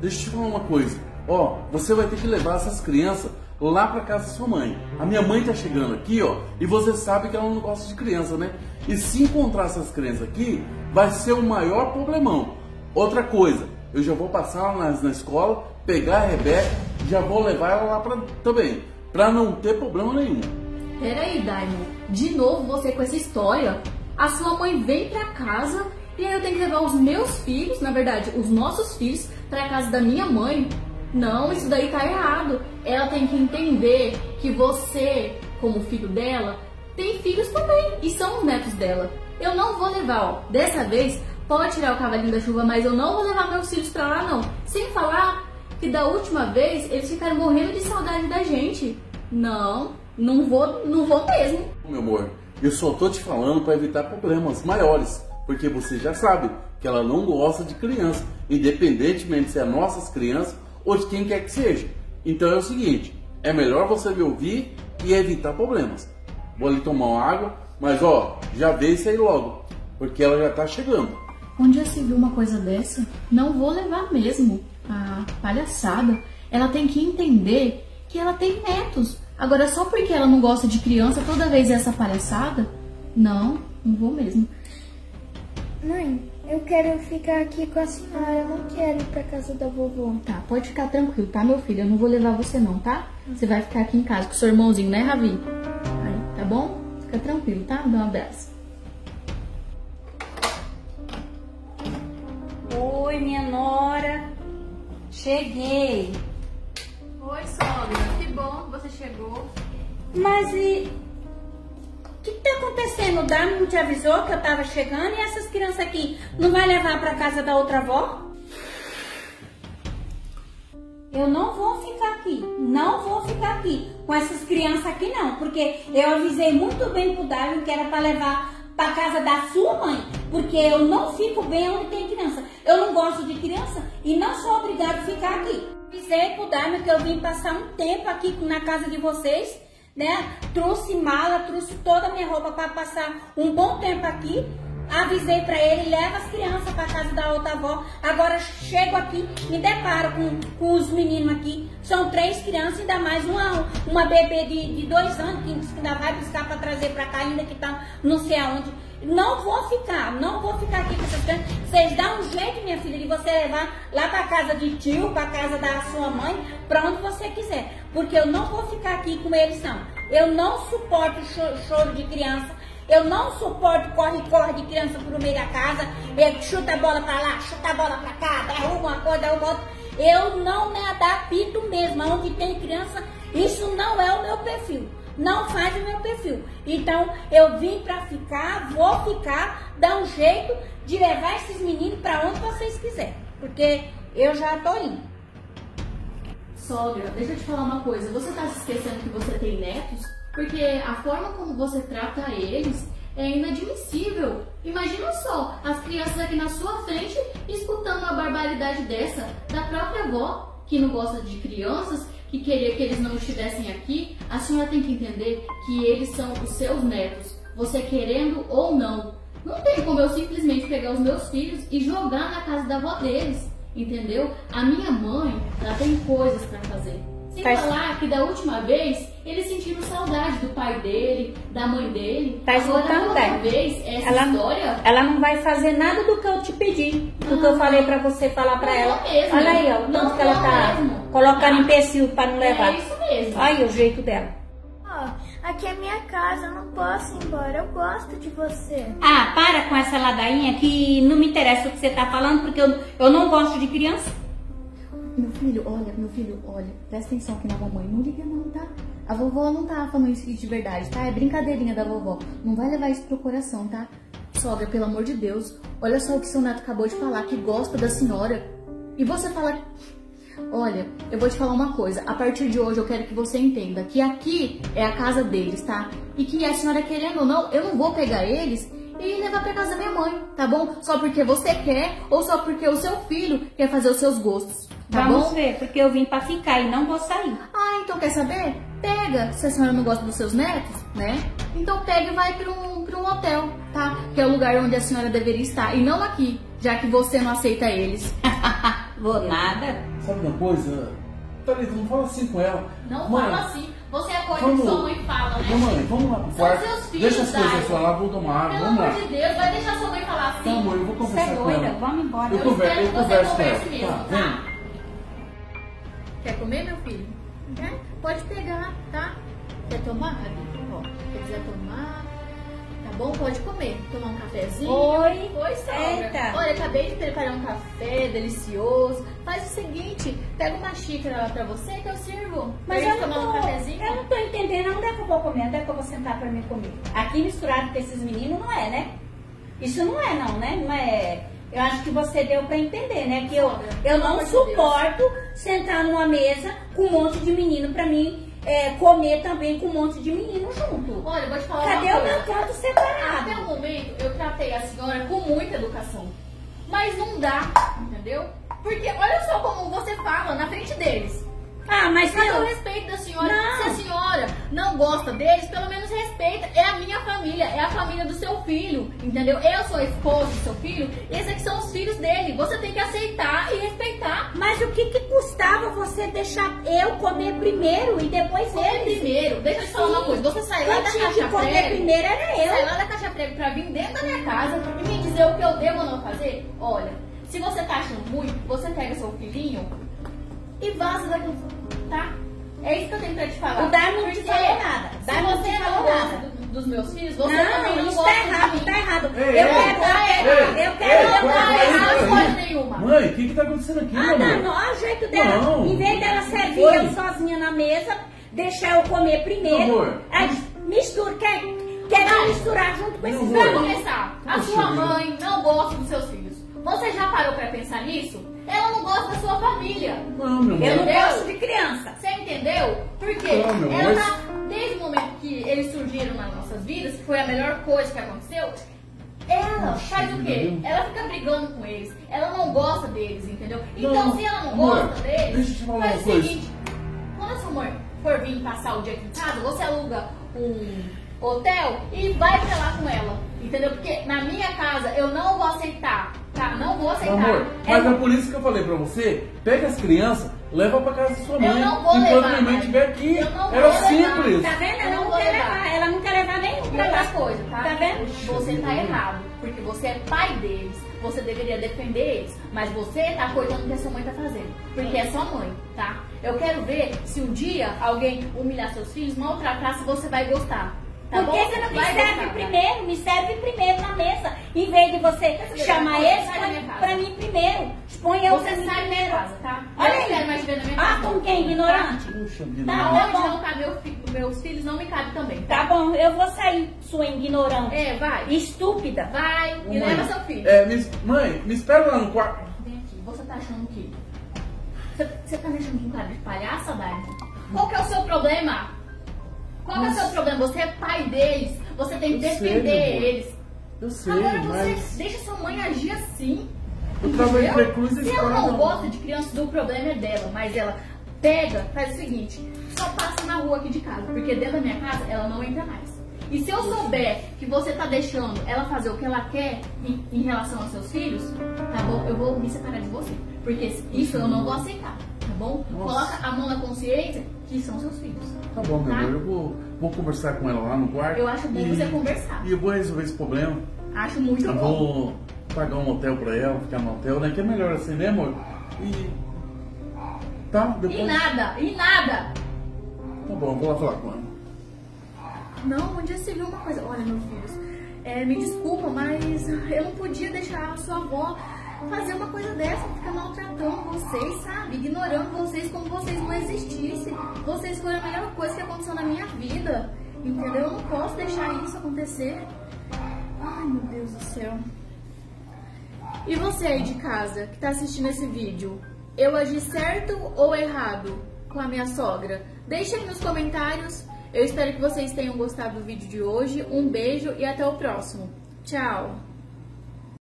Deixa eu te falar uma coisa. Ó, você vai ter que levar essas crianças lá para casa da sua mãe. A minha mãe tá chegando aqui, ó, e você sabe que ela não gosta de criança, né? E se encontrar essas crianças aqui, vai ser o maior problemão. Outra coisa, eu já vou passar lá na, escola, pegar a Rebeca, já vou levar ela lá pra, também, para não ter problema nenhum. Peraí, Daimon, de novo você com essa história? A sua mãe vem pra casa e aí eu tenho que levar os meus filhos, na verdade, os nossos filhos, pra casa da minha mãe? Não, isso daí tá errado. Ela tem que entender que você, como filho dela, tem filhos também e são os netos dela. Eu não vou levar, ó. Dessa vez, pode tirar o cavalinho da chuva, mas eu não vou levar meus filhos pra lá, não. Sem falar que da última vez eles ficaram morrendo de saudade da gente. Não, não vou, não vou mesmo. Meu amor, eu só tô te falando para evitar problemas maiores, porque você já sabe que ela não gosta de criança, independentemente se é nossas crianças ou de quem quer que seja. Então é o seguinte, é melhor você me ouvir e evitar problemas. Vou ali tomar uma água, mas ó, já vê isso aí logo, porque ela já tá chegando. Onde já se viu uma coisa dessa? Não vou levar mesmo. Ah, palhaçada. Ela tem que entender que ela tem netos. Agora, só porque ela não gosta de criança, toda vez é essa palhaçada? Não, não vou mesmo. Mãe, eu quero ficar aqui com a senhora, eu não quero ir pra casa da vovó. Tá, pode ficar tranquilo, tá, meu filho? Eu não vou levar você não, tá? Você vai ficar aqui em casa com o seu irmãozinho, né, Ravi? Aí, tá bom? Fica tranquilo, tá? Me dá um abraço. Oi, minha nora. Cheguei. Oi, sogra. Que bom que você chegou. Mas e. acontecendo? O Dami não te avisou que eu tava chegando e essas crianças aqui não vai levar pra casa da outra avó? Eu não vou ficar aqui, não vou ficar aqui com essas crianças aqui não, porque eu avisei muito bem pro Darwin que era para levar para casa da sua mãe, porque eu não fico bem onde tem criança. Eu não gosto de criança e não sou obrigado a ficar aqui. Avisei pro Darwin que eu vim passar um tempo aqui na casa de vocês, né? Trouxe mala, trouxe toda a minha roupa para passar um bom tempo aqui. Avisei para ele, leva as crianças para casa da outra avó. Agora chego aqui, me deparo com, com os meninos aqui. São três crianças, ainda mais uma, uma bebê de, de dois anos que ainda vai buscar para trazer para cá, ainda que tá não sei aonde. Não vou ficar, não vou ficar aqui com essas crianças. Vocês dão um jeito, minha filha, de você levar lá para casa de tio, para casa da sua mãe, para onde você quiser. Porque eu não vou ficar aqui com eles, não. Eu não suporto choro, de criança. Eu não suporto corre-corre de criança pro meio da casa, chuta a bola pra lá, chuta a bola pra cá, derruba uma coisa, derruba outra. Eu não me adapto mesmo. Onde tem criança, isso não é o meu perfil. Não faz o meu perfil. Então, eu vim pra ficar, vou ficar, dar um jeito de levar esses meninos pra onde vocês quiserem. Porque eu já tô indo. Sogra, deixa eu te falar uma coisa. Você tá se esquecendo que você tem netos? Porque a forma como você trata eles é inadmissível. Imagina só, as crianças aqui na sua frente escutando uma barbaridade dessa da própria avó, que não gosta de crianças, que queria que eles não estivessem aqui. A senhora tem que entender que eles são os seus netos, você querendo ou não. Não tem como eu simplesmente pegar os meus filhos e jogar na casa da avó deles, entendeu? A minha mãe, ela tem coisas para fazer. Sem Tá- falar que da última vez eles sentiram saudade do pai dele, da mãe dele. Tá Agora, escutando, outra Dé? vez, essa Ela, história. ela não vai fazer nada do que eu te pedi, do que eu falei pra você falar pra Não ela. vou mesmo. Olha aí, ó, o tanto Não que ela vou tá mesmo. colocando empecilho pra não levar. É isso mesmo. Olha o jeito dela. Ó, aqui é minha casa, eu não posso ir embora, eu gosto de você. Ah, para com essa ladainha que não me interessa o que você tá falando, porque eu, eu não gosto de criança. Meu filho, olha, meu filho, olha, presta atenção aqui na mamãe. Não liga não, tá? A vovó não tá falando isso de verdade, tá? É brincadeirinha da vovó. Não vai levar isso pro coração, tá? Sogra, pelo amor de Deus, olha só o que seu neto acabou de falar, que gosta da senhora. E você fala. Olha, eu vou te falar uma coisa. A partir de hoje eu quero que você entenda que aqui é a casa deles, tá? E que a senhora querendo ou não, eu não vou pegar eles e levar pra casa da minha mãe, tá bom? Só porque você quer ou só porque o seu filho quer fazer os seus gostos, tá Vamos bom? ver, porque eu vim pra ficar e não vou sair. Ah, então quer saber? Pega, se a senhora não gosta dos seus netos, né? Então pega e vai para um, pra um hotel, tá? Que é o lugar onde a senhora deveria estar, e não aqui, já que você não aceita eles. Vou nada. Sabe uma coisa? Thalita, não fala assim com ela. Não Mãe, fala assim. Você é coisa vamos- que sua mãe fala, né? Mamãe, vamos lá pro São quarto. seus filhos, Deixa as coisas lá, vou tomar água. Pelo Vamos lá. amor de Deus, vai deixar sua mãe falar assim? Tá, amor, eu vou Você é conversar doida? Vamos embora. Eu, Eu conver- espero eu que você converso com ela. converse mesmo, Tá, tá? Quer comer, meu filho? Quer? Pode pegar, tá? Quer tomar? Ó, se quiser tomar, tá bom? Pode comer. Tomar um cafezinho. Oi. Oi, sogra. Eita. Olha, acabei de preparar um café delicioso. Faz o seguinte, pega uma xícara lá pra você que eu sirvo. Mas eu não, tomar um tô, cafezinho. eu não tô entendendo onde é que eu vou comer, onde é que eu vou sentar pra mim comer. Aqui misturado com esses meninos não é, né? Isso não é não, né? Não é. Eu acho que você deu pra entender, né? Que eu, eu não suporto sentar numa mesa com um monte de menino pra mim é, comer também com um monte de menino junto. Olha, eu vou te falar Cadê o meu canto Até o separado? momento, eu tratei a senhora com muita educação. Mas não dá, entendeu? Porque olha só como você fala na frente deles. Ah, mas Cadê o eu. respeito da senhora? Não. Se a senhora não gosta deles, pelo menos respeita. É a minha família, é a família do seu filho, entendeu? Eu sou a esposa do seu filho, e esses aqui são os filhos dele. Você tem que aceitar e respeitar. Mas o que que custava você deixar eu comer primeiro e depois Come eles? primeiro, deixa eu te falar Sim. uma coisa. Você sai lá da caixa comer prego. primeiro era eu. lá da caixa prego pra vir dentro da minha casa e me dizer o que eu devo ou não fazer? Olha, se você tá achando muito, você pega seu filhinho e vaza daqui, tá? É isso que eu tenho pra te falar. O Dar não te falou nada. Dar não você te não falou gosta nada. do- dos meus filhos, você também Não, não isso gosta tá errado, tá errado. Ei, eu ei, quero, ei, eu quero, ei, eu ei, quero. Não ei, tá ei, errado ei, coisa ei. nenhuma. Mãe, o que que tá acontecendo aqui, Ah, meu não, não, olha o jeito dela. Não. Em vez dela servir Oi. eu sozinha na mesa, deixar eu comer primeiro. Amor. Aí mistura, quer, quer misturar junto com esses Amor. Pra começar, a Poxa sua mãe não gosta dos seus filhos. Você já parou pra pensar nisso? Ela não gosta da sua família. Não, meu Eu não amor. Gosto de criança. Você entendeu? Porque Não, meu ela amor. tá, desde o momento que eles surgiram nas nossas vidas, que foi a melhor coisa que aconteceu, ela Poxa faz o quê? Ela fica brigando com eles. Ela não gosta deles, entendeu? Então, Não, se ela não amor, gosta deles, deixa eu te falar faz uma o coisa. seguinte: quando a sua mãe for vir passar o dia aqui em casa, você aluga um hotel e vai pra lá com ela. Entendeu? Porque na minha casa eu não vou aceitar, tá? Não vou aceitar. Amor, mas É- é por isso que eu falei pra você, pega as crianças, leva pra casa da sua mãe. Eu não vou enquanto levar, minha mãe estiver aqui. Eu não Era vou levar. simples. Tá vendo? Eu Ela não não vou quer levar. levar. Ela não quer levar nenhum pra outra lá. coisa, tá? Tá vendo? Você tá errado, porque você é pai deles, você deveria defender eles, mas você tá coitando do que a sua mãe tá fazendo, porque é sua mãe, tá? Eu quero ver se um dia alguém humilhar seus filhos, maltratar, se você vai gostar. Tá Por bom? que você não me Vai serve primeiro? Me serve primeiro na mesa. Em vez de você chamar eles pra mim primeiro. Expõe eu Você sai da minha casa, tá? Olha aí. quero mais ver na minha Ah, com quem? Ignorante? Tá bom. não cabe meus filhos, não me cabe também, Tá tá? bom, eu vou sair, sua ignorante. É, vai. Estúpida. Vai e Mãe, leva seu filho. É, me, mãe, me espera lá no quarto. Vem aqui, você tá achando que. Você, você tá me achando com cara de palhaça, Dani? Qual que é o seu problema? Qual que é o seu problema? Você é pai deles, você tem que Eu sei, defender amor. eles. Eu sei, Agora você mas. deixa sua mãe agir assim. Eu trabalho entendeu? reclusa e Se ela não gosta de criança, o problema é dela. Mas ela pega, faz o seguinte: só passa na rua aqui de casa. Porque dentro da minha casa ela não entra mais. E se eu souber que você tá deixando ela fazer o que ela quer em, em relação aos seus filhos, tá bom? Eu vou me separar de você. Porque isso eu não vou aceitar, bom? Nossa. Coloca a mão na consciência que são seus filhos. Tá bom, meu Tá? amor, eu vou, vou conversar com ela lá no quarto. Eu acho bom você conversar. E eu vou resolver esse problema. Acho muito Eu bom. vou pagar um hotel pra ela, ficar no hotel, né? Que é melhor assim, né, amor? E. Tá? Depois... E nada, e nada. Tá bom, vou lá falar com ela. Não, um dia você viu uma coisa. Olha, meus filhos, é, me desculpa, mas eu não podia deixar a sua avó fazer uma coisa dessa, ficar maltratando vocês, sabe? Ignorando vocês como vocês não existissem. Vocês foram a melhor coisa que aconteceu na minha vida. Entendeu? Eu não posso deixar isso acontecer. Ai, meu Deus do céu. E você aí de casa que tá assistindo esse vídeo, eu agi certo ou errado com a minha sogra? Deixa aí nos comentários. Eu espero que vocês tenham gostado do vídeo de hoje. Um beijo e até o próximo. Tchau!